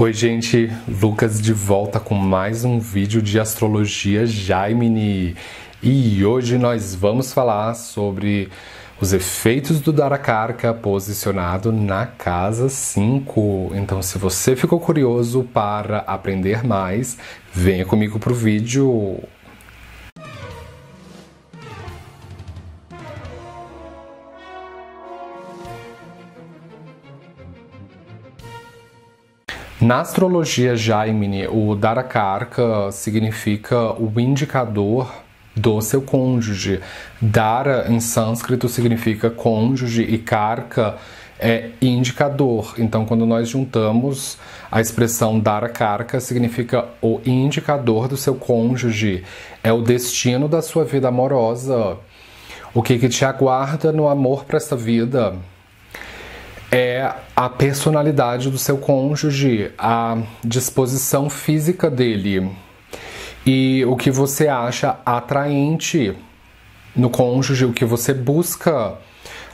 Oi, gente, Lucas de volta com mais um vídeo de astrologia Jaimini. E hoje nós vamos falar sobre os efeitos do Darakarka posicionado na casa 5. Então, se você ficou curioso para aprender mais, venha comigo para o vídeo. Na astrologia Jaimini, o Darakarka significa o indicador do seu cônjuge. Dara em sânscrito significa cônjuge e Karka é indicador. Então, quando nós juntamos a expressão Dara Karka, significa o indicador do seu cônjuge, é o destino da sua vida amorosa. O que, que te aguarda no amor para esta vida? É a personalidade do seu cônjuge, a disposição física dele. E o que você acha atraente no cônjuge, o que você busca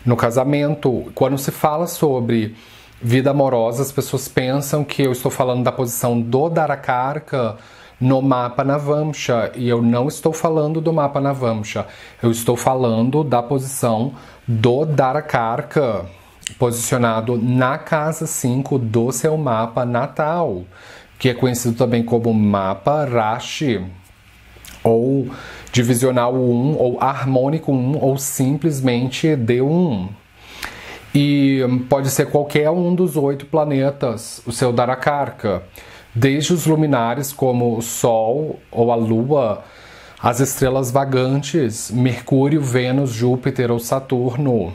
no casamento. Quando se fala sobre vida amorosa, as pessoas pensam que eu estou falando da posição do Darakarka no mapa Navamsha e eu não estou falando do mapa Navamsha, eu estou falando da posição do Darakarka posicionado na casa 5 do seu mapa natal, que é conhecido também como mapa Rashi, ou divisional 1, ou harmônico 1, ou simplesmente D1. E pode ser qualquer um dos oito planetas, o seu Darakarka, desde os luminares como o Sol ou a Lua, as estrelas vagantes, Mercúrio, Vênus, Júpiter ou Saturno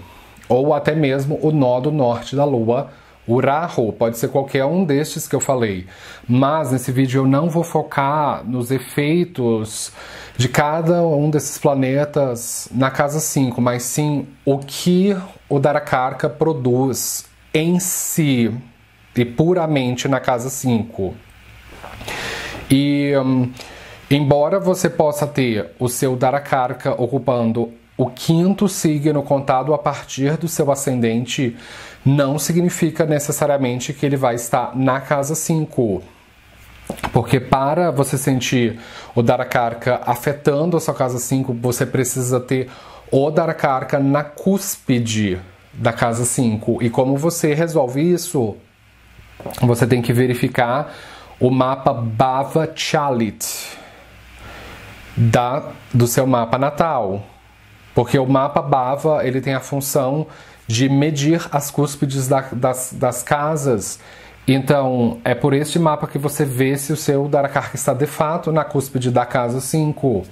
ou até mesmo o nó do norte da Lua, o Rahu, pode ser qualquer um destes que eu falei. Mas nesse vídeo eu não vou focar nos efeitos de cada um desses planetas na casa 5, mas sim o que o Darakarka produz em si e puramente na casa 5. E um, embora você possa ter o seu Darakarka ocupando o quinto signo contado a partir do seu ascendente não significa necessariamente que ele vai estar na casa 5. Porque para você sentir o Darakarka afetando a sua casa 5, você precisa ter o Darakarka na cúspide da casa 5. E como você resolve isso? Você tem que verificar o mapa Bhava Chalit da, do seu mapa natal. Porque o mapa Bava ele tem a função de medir as cúspides da, das, das casas. Então, é por este mapa que você vê se o seu Darakarka está de fato na cúspide da casa 5.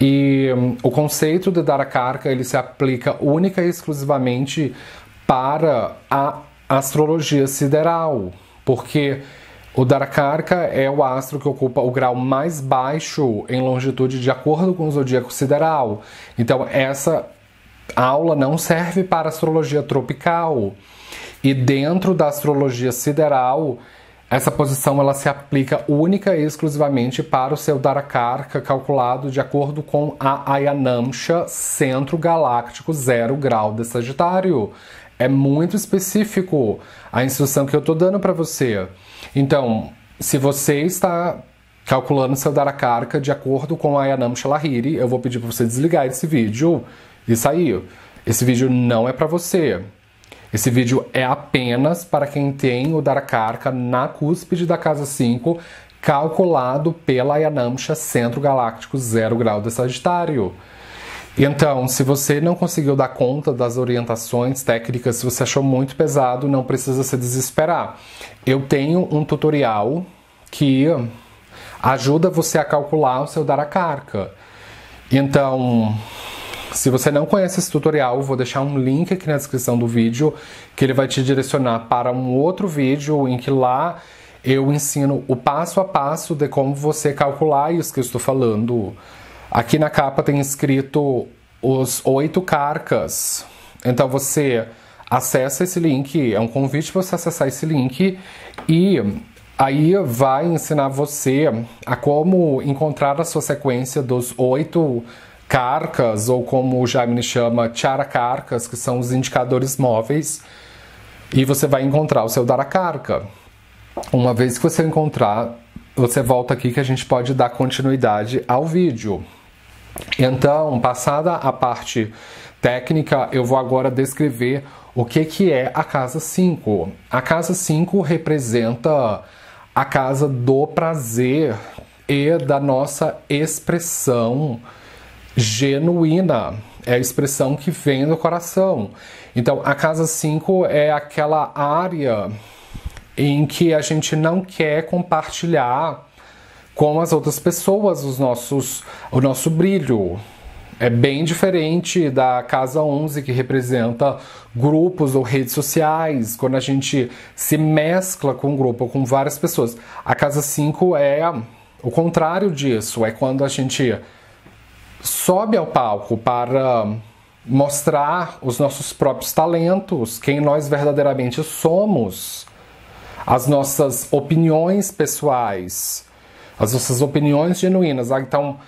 E um, o conceito de Darakarka ele se aplica única e exclusivamente para a astrologia sideral, porque o Darakarka é o astro que ocupa o grau mais baixo em longitude de acordo com o zodíaco sideral. Então, essa aula não serve para astrologia tropical. E dentro da astrologia sideral, essa posição ela se aplica única e exclusivamente para o seu Darakarka, calculado de acordo com a Ayanamsha, centro galáctico zero grau de Sagitário. É muito específico a instrução que eu estou dando para você. Então, se você está calculando seu Darakarka de acordo com a Ayanam Shalahiri, eu vou pedir para você desligar esse vídeo e sair. Esse vídeo não é para você. Esse vídeo é apenas para quem tem o Darakarka na cúspide da casa 5, calculado pela Ayanamsha Centro Galáctico 0 grau de Sagitário. Então, se você não conseguiu dar conta das orientações técnicas, se você achou muito pesado, não precisa se desesperar. Eu tenho um tutorial que ajuda você a calcular o seu Darakarka. Então, se você não conhece esse tutorial, vou deixar um link aqui na descrição do vídeo que ele vai te direcionar para um outro vídeo em que lá eu ensino o passo a passo de como você calcular isso que eu estou falando. Aqui na capa tem escrito os oito carcas. Então você acessa esse link, é um convite para você acessar esse link e aí vai ensinar você a como encontrar a sua sequência dos oito carcas, ou como o Jaime chama, charakarkas, que são os indicadores móveis, e você vai encontrar o seu darakarka. uma vez que você encontrar, você volta aqui que a gente pode dar continuidade ao vídeo. Então, passada a parte técnica, eu vou agora descrever o que, que é a casa 5. A casa 5 representa a casa do prazer e da nossa expressão genuína. É a expressão que vem do coração. Então, a casa 5 é aquela área em que a gente não quer compartilhar com as outras pessoas os nossos, o nosso brilho. É bem diferente da casa 11 que representa grupos ou redes sociais, quando a gente se mescla com um grupo com várias pessoas. A casa 5 é o contrário disso, é quando a gente sobe ao palco para mostrar os nossos próprios talentos, quem nós verdadeiramente somos, as nossas opiniões pessoais, as nossas opiniões genuínas. Então,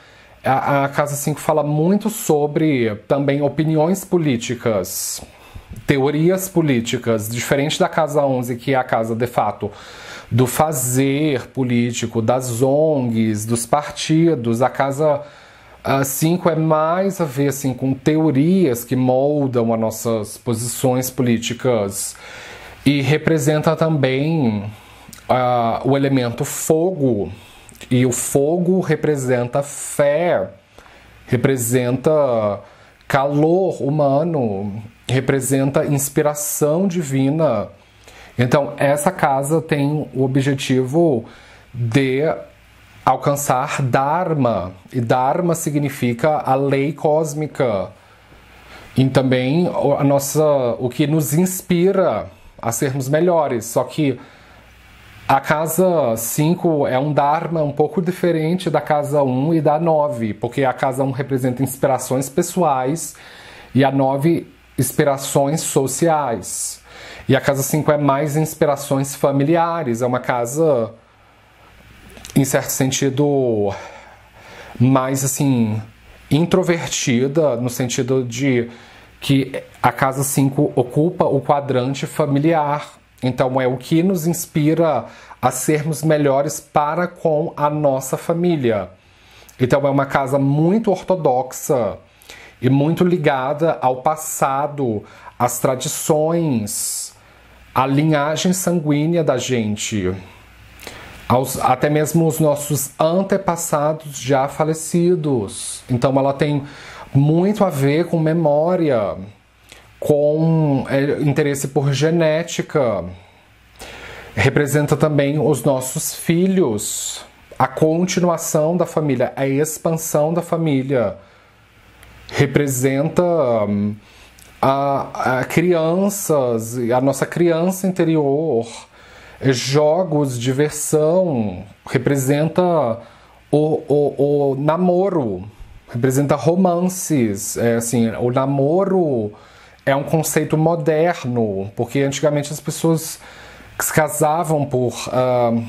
a, a Casa 5 fala muito sobre também opiniões políticas, teorias políticas, diferente da Casa 11, que é a casa de fato do fazer político, das ONGs, dos partidos. A Casa 5 é mais a ver assim, com teorias que moldam as nossas posições políticas e representa também uh, o elemento fogo. E o fogo representa fé, representa calor humano, representa inspiração divina. Então, essa casa tem o objetivo de alcançar Dharma, e Dharma significa a lei cósmica. E também a nossa, o que nos inspira a sermos melhores. Só que a casa 5 é um Dharma um pouco diferente da casa 1 um e da 9, porque a casa 1 um representa inspirações pessoais e a 9 inspirações sociais. E a casa 5 é mais inspirações familiares, é uma casa em certo sentido, mais assim, introvertida, no sentido de que a casa 5 ocupa o quadrante familiar. Então, é o que nos inspira a sermos melhores para com a nossa família. Então, é uma casa muito ortodoxa e muito ligada ao passado, às tradições, à linhagem sanguínea da gente aos, até mesmo os nossos antepassados já falecidos. Então ela tem muito a ver com memória, com é, interesse por genética. Representa também os nossos filhos, a continuação da família, a expansão da família. Representa hum, a, a crianças, a nossa criança interior jogos, diversão, representa o, o, o namoro, representa romances. É, assim, o namoro é um conceito moderno, porque antigamente as pessoas se casavam por uh,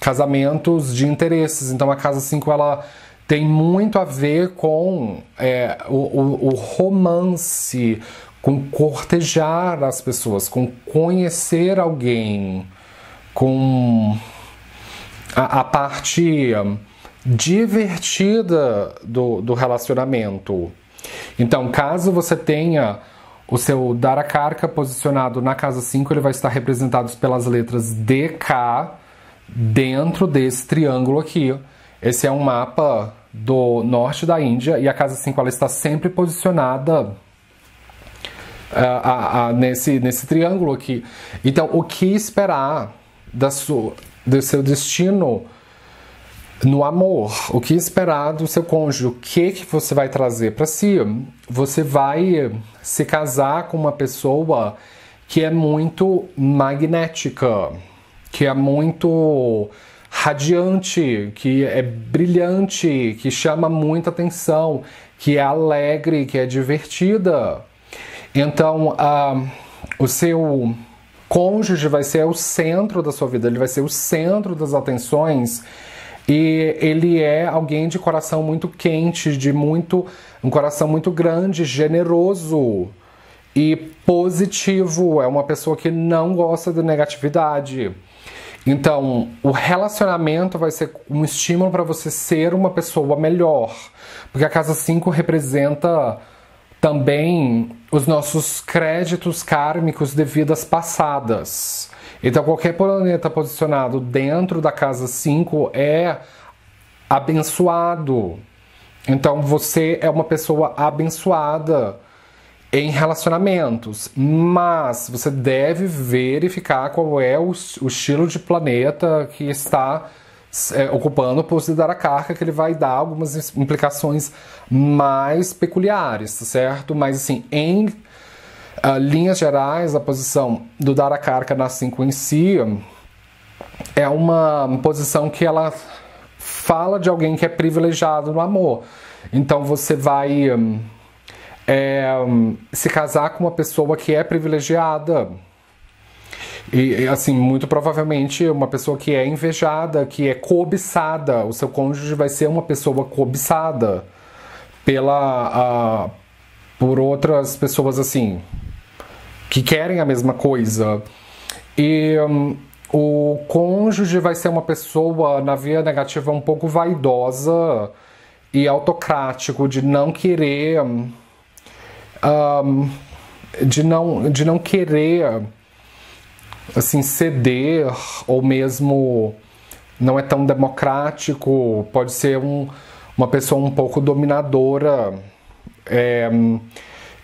casamentos de interesses. Então a Casa 5 ela tem muito a ver com é, o, o, o romance, com cortejar as pessoas, com conhecer alguém com a, a parte divertida do, do relacionamento. Então, caso você tenha o seu Darakarka posicionado na casa 5, ele vai estar representado pelas letras DK dentro desse triângulo aqui. Esse é um mapa do norte da Índia e a casa 5 ela está sempre posicionada uh, nesse, nesse triângulo aqui. Então, o que esperar da sua, do seu destino no amor, o que esperar do seu cônjuge, o que que você vai trazer para si. Você vai se casar com uma pessoa que é muito magnética, que é muito radiante, que é brilhante, que chama muita atenção, que é alegre, que é divertida. Então, uh, o seu cônjuge vai ser o centro da sua vida, ele vai ser o centro das atenções e ele é alguém de coração muito quente, de muito um coração muito grande, generoso e positivo, é uma pessoa que não gosta de negatividade. Então, o relacionamento vai ser um estímulo para você ser uma pessoa melhor. Porque a casa 5 representa também os nossos créditos kármicos de vidas passadas. Então, qualquer planeta posicionado dentro da casa 5 é abençoado. Então, você é uma pessoa abençoada em relacionamentos, mas você deve verificar qual é o, o estilo de planeta que está é, ocupando o posto de Darakarka, que ele vai dar algumas implicações mais peculiares, certo? Mas assim, em uh, linhas gerais, a posição do Darakarka na 5 em si é uma posição que ela fala de alguém que é privilegiado no amor. Então você vai um, é, se casar com uma pessoa que é privilegiada. E, assim, muito provavelmente uma pessoa que é invejada, que é cobiçada. O seu cônjuge vai ser uma pessoa cobiçada pela, uh, por outras pessoas assim, que querem a mesma coisa. E um, o cônjuge vai ser uma pessoa, na via negativa, um pouco vaidosa e autocrático, de não querer. Um, um, de, não, de não querer assim ceder ou mesmo não é tão democrático, pode ser um, uma pessoa um pouco dominadora, é,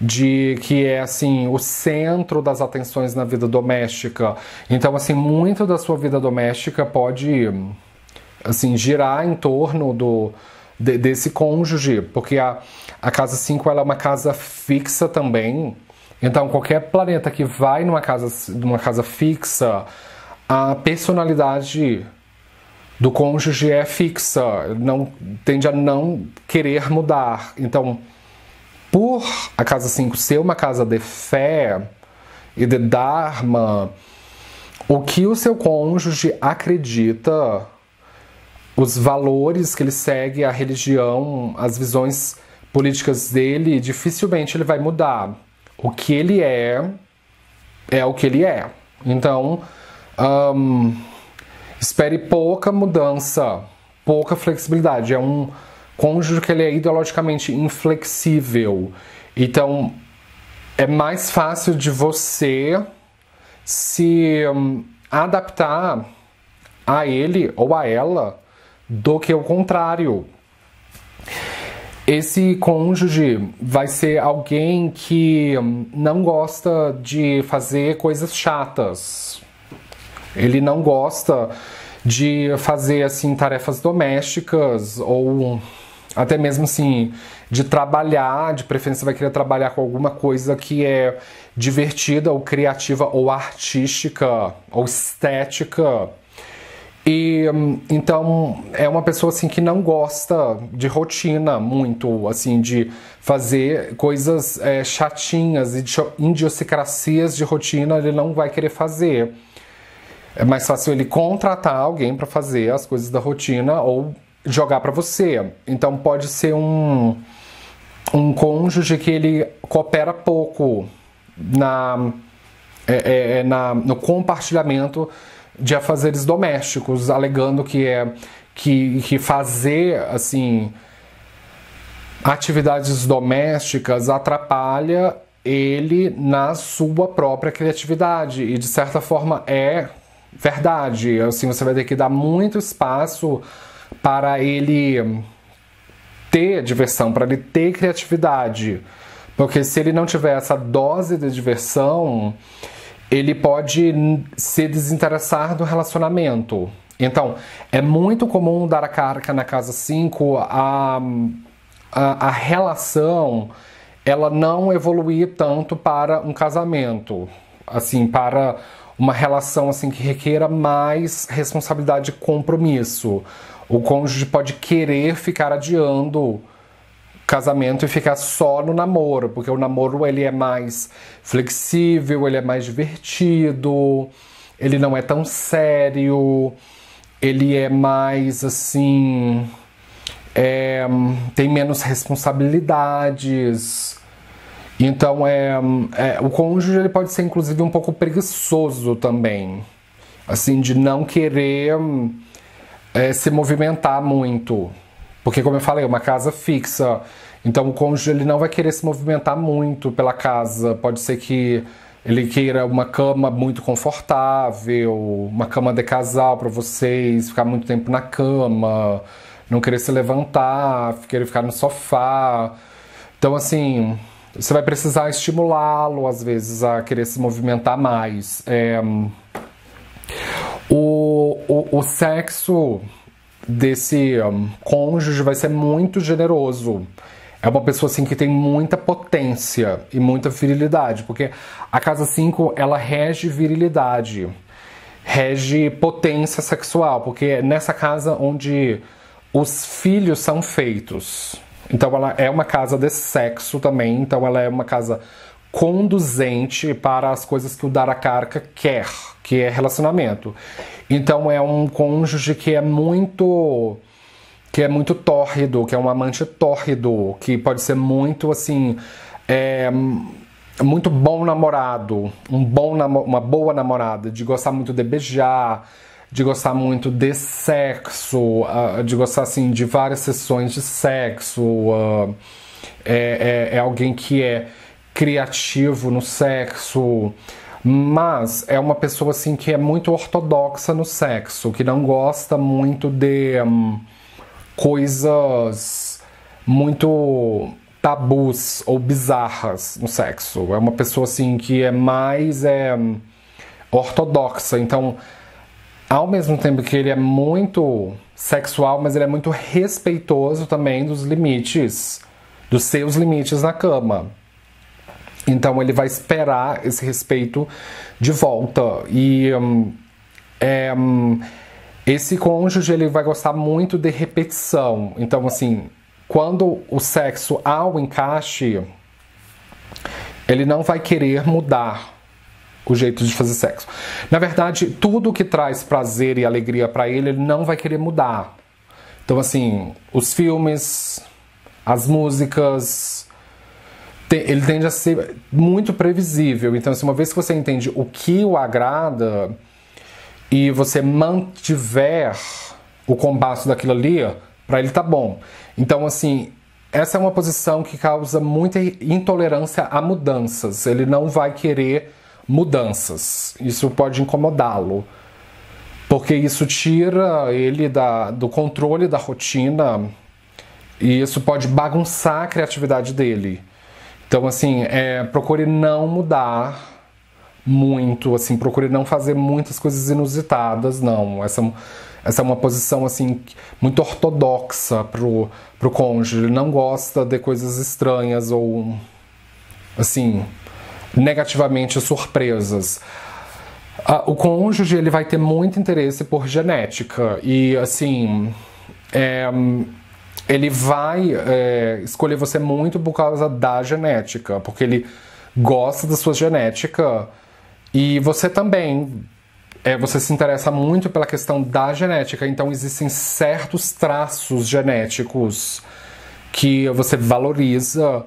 de que é assim o centro das atenções na vida doméstica. Então assim muito da sua vida doméstica pode assim girar em torno do de, desse cônjuge, porque a, a casa 5 ela é uma casa fixa também. Então, qualquer planeta que vai numa casa, numa casa fixa, a personalidade do cônjuge é fixa, não tende a não querer mudar. Então, por a casa 5 ser uma casa de fé e de dharma, o que o seu cônjuge acredita os valores que ele segue, a religião, as visões políticas dele, dificilmente ele vai mudar. O que ele é, é o que ele é. Então, um, espere pouca mudança, pouca flexibilidade. É um cônjuge que ele é ideologicamente inflexível. Então, é mais fácil de você se um, adaptar a ele ou a ela do que o contrário. Esse cônjuge vai ser alguém que não gosta de fazer coisas chatas. Ele não gosta de fazer assim tarefas domésticas ou até mesmo assim de trabalhar, de preferência vai querer trabalhar com alguma coisa que é divertida ou criativa ou artística ou estética e então é uma pessoa assim que não gosta de rotina muito, assim, de fazer coisas é, chatinhas e idiosincrasias de rotina ele não vai querer fazer. É mais fácil ele contratar alguém para fazer as coisas da rotina ou jogar para você. Então pode ser um um cônjuge que ele coopera pouco na, é, é, é na no compartilhamento de afazeres domésticos, alegando que é que, que fazer assim atividades domésticas atrapalha ele na sua própria criatividade e de certa forma é verdade. Assim, você vai ter que dar muito espaço para ele ter diversão, para ele ter criatividade. Porque se ele não tiver essa dose de diversão, ele pode se desinteressar do relacionamento. Então, é muito comum dar a carga na casa 5 a, a, a relação ela não evoluir tanto para um casamento, assim, para uma relação assim que requeira mais responsabilidade e compromisso. O cônjuge pode querer ficar adiando casamento e ficar só no namoro, porque o namoro ele é mais flexível, ele é mais divertido, ele não é tão sério, ele é mais assim, é, tem menos responsabilidades. Então é, é, o cônjuge ele pode ser inclusive um pouco preguiçoso também. assim, de não querer é, se movimentar muito. Porque, como eu falei, é uma casa fixa. Então, o cônjuge ele não vai querer se movimentar muito pela casa. Pode ser que ele queira uma cama muito confortável, uma cama de casal para vocês, ficar muito tempo na cama, não querer se levantar, querer ficar no sofá. Então, assim, você vai precisar estimulá-lo, às vezes, a querer se movimentar mais. É, o, o, o, sexo desse um, cônjuge vai ser muito generoso. É uma pessoa assim que tem muita potência e muita virilidade, porque a casa 5 ela rege virilidade, rege potência sexual, porque é nessa casa onde os filhos são feitos. Então ela é uma casa de sexo também, então ela é uma casa conduzente para as coisas que o Darakarka quer, que é relacionamento. Então é um cônjuge que é muito que é muito tórrido, que é um amante tórrido, que pode ser muito assim, é, muito bom namorado, um bom uma boa namorada, de gostar muito de beijar, de gostar muito de sexo, uh, de gostar assim de várias sessões de sexo. Uh, é, é, é alguém que é criativo no sexo, mas é uma pessoa assim que é muito ortodoxa no sexo, que não gosta muito de um, coisas muito tabus ou bizarras no sexo. É uma pessoa assim que é mais é, ortodoxa. Então, ao mesmo tempo que ele é muito sexual, mas ele é muito respeitoso também dos limites, dos seus limites na cama. Então ele vai esperar esse respeito de volta. E um, é, um, esse cônjuge ele vai gostar muito de repetição. Então, assim, quando o sexo há o encaixe, ele não vai querer mudar o jeito de fazer sexo. Na verdade, tudo que traz prazer e alegria para ele, ele não vai querer mudar. Então, assim, os filmes, as músicas, ele tende a ser muito previsível. Então, assim, uma vez que você entende o que o agrada e você mantiver o combate daquilo ali, para ele tá bom. Então, assim, essa é uma posição que causa muita intolerância a mudanças. Ele não vai querer mudanças. Isso pode incomodá-lo. Porque isso tira ele da, do controle da rotina e isso pode bagunçar a criatividade dele. Então, assim, é, procure não mudar muito, assim, procure não fazer muitas coisas inusitadas, não. Essa, essa é uma posição, assim, muito ortodoxa pro, pro cônjuge. Ele não gosta de coisas estranhas ou, assim, negativamente surpresas. o cônjuge, ele vai ter muito interesse por genética e, assim, é, ele vai é, escolher você muito por causa da genética, porque ele gosta da sua genética e você também. É, você se interessa muito pela questão da genética, então existem certos traços genéticos que você valoriza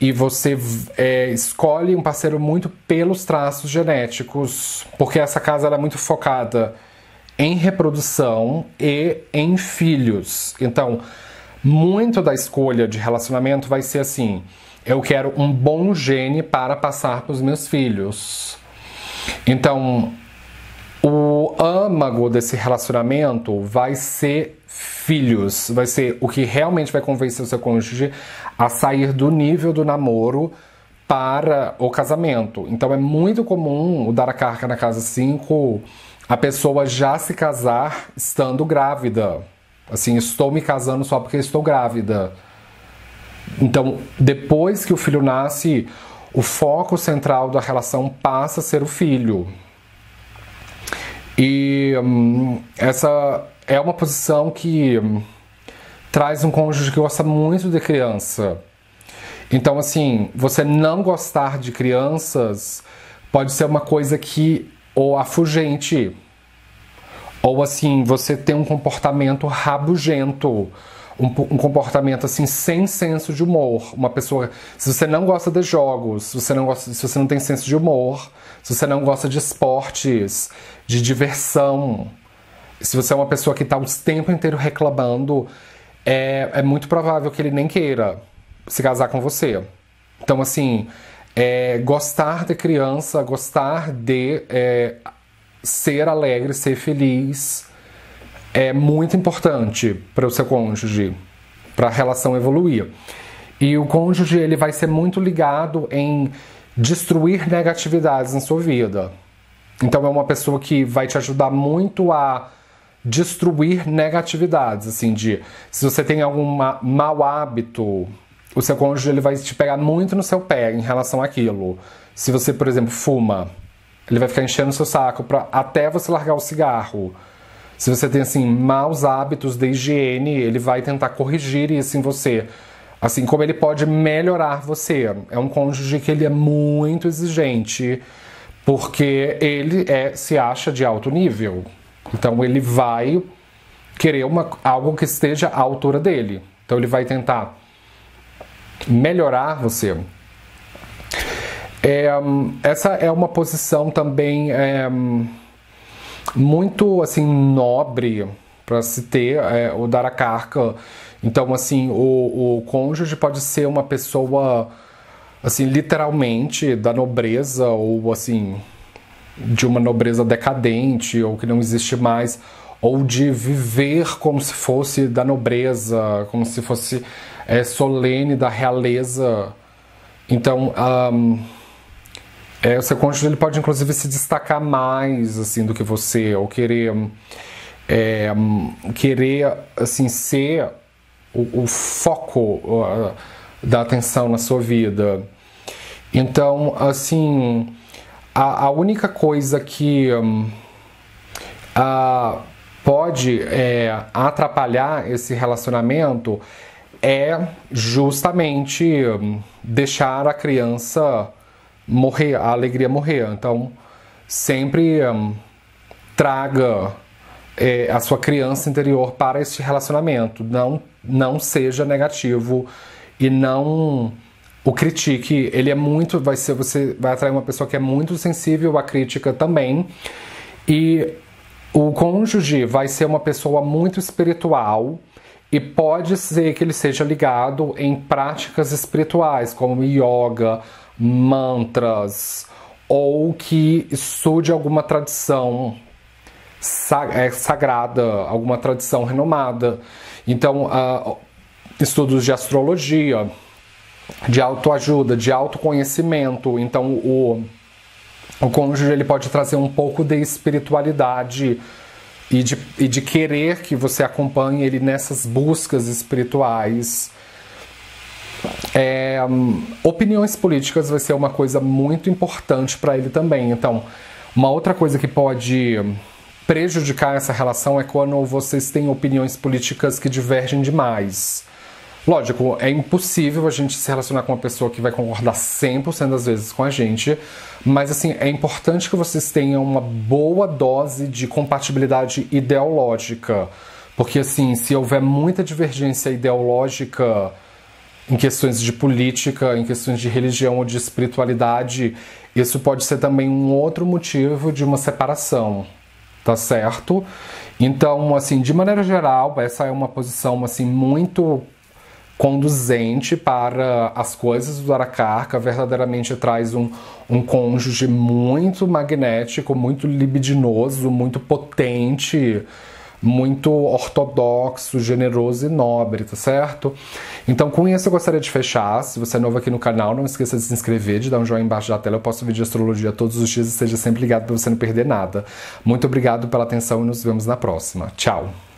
e você é, escolhe um parceiro muito pelos traços genéticos, porque essa casa é muito focada em reprodução e em filhos. Então, muito da escolha de relacionamento vai ser assim: eu quero um bom gene para passar para os meus filhos. Então, o âmago desse relacionamento vai ser filhos, vai ser o que realmente vai convencer o seu cônjuge a sair do nível do namoro para o casamento. Então é muito comum o dar a carga na casa 5 a pessoa já se casar estando grávida. Assim, estou me casando só porque estou grávida. Então, depois que o filho nasce, o foco central da relação passa a ser o filho. E hum, essa é uma posição que hum, traz um cônjuge que gosta muito de criança. Então, assim, você não gostar de crianças pode ser uma coisa que ou afugente ou assim, você tem um comportamento rabugento, um, um, comportamento assim sem senso de humor. Uma pessoa, se você não gosta de jogos, se você não gosta, se você não tem senso de humor, se você não gosta de esportes, de diversão, se você é uma pessoa que está o tempo inteiro reclamando, é, é muito provável que ele nem queira se casar com você. Então, assim, é, gostar de criança, gostar de é, ser alegre, ser feliz, é muito importante para o seu cônjuge, para a relação evoluir. E o cônjuge ele vai ser muito ligado em destruir negatividades na sua vida. Então é uma pessoa que vai te ajudar muito a destruir negatividades, assim, de se você tem algum mau hábito, o seu cônjuge ele vai te pegar muito no seu pé em relação àquilo. Se você, por exemplo, fuma, ele vai ficar enchendo o seu saco pra, até você largar o cigarro. Se você tem assim maus hábitos de higiene, ele vai tentar corrigir isso em você. Assim como ele pode melhorar você. É um cônjuge que ele é muito exigente, porque ele é, se acha de alto nível. Então ele vai querer uma, algo que esteja à altura dele. Então ele vai tentar melhorar você. É, essa é uma posição também é, muito assim nobre para se ter é, o dar a carca. Então assim o, o cônjuge pode ser uma pessoa assim literalmente da nobreza ou assim de uma nobreza decadente ou que não existe mais, ou de viver como se fosse da nobreza, como se fosse é, solene da realeza. Então, um, é, o seu cônjuge ele pode inclusive se destacar mais assim do que você, ou querer é, querer assim ser o, o foco uh, da atenção na sua vida. Então, assim, a, a única coisa que um, a, pode é, atrapalhar esse relacionamento é justamente um, deixar a criança morrer, a alegria morrer. Então, sempre um, traga é, a sua criança interior para este relacionamento. Não, não seja negativo e não o critique, ele é muito, vai ser, você vai atrair uma pessoa que é muito sensível à crítica também. E o cônjuge vai ser uma pessoa muito espiritual e pode ser que ele seja ligado em práticas espirituais, como yoga, mantras, ou que estude alguma tradição é, sagrada, alguma tradição renomada. Então, uh, estudos de astrologia, de autoajuda, de autoconhecimento. Então o, o cônjuge ele pode trazer um pouco de espiritualidade e de, e de querer que você acompanhe ele nessas buscas espirituais. É, opiniões políticas vai ser uma coisa muito importante para ele também. Então, uma outra coisa que pode prejudicar essa relação é quando vocês têm opiniões políticas que divergem demais. Lógico, é impossível a gente se relacionar com uma pessoa que vai concordar 100% das vezes com a gente, mas assim, é importante que vocês tenham uma boa dose de compatibilidade ideológica, porque assim, se houver muita divergência ideológica em questões de política, em questões de religião ou de espiritualidade, isso pode ser também um outro motivo de uma separação, tá certo? Então, assim, de maneira geral, essa é uma posição assim muito conduzente para as coisas do Aracarca, verdadeiramente traz um, um cônjuge muito magnético, muito libidinoso, muito potente, muito ortodoxo, generoso e nobre, tá certo? Então, com isso, eu gostaria de fechar. Se você é novo aqui no canal, não esqueça de se inscrever, de dar um joinha embaixo da tela. Eu posto vídeo de astrologia todos os dias e seja sempre ligado para você não perder nada. Muito obrigado pela atenção e nos vemos na próxima. Tchau!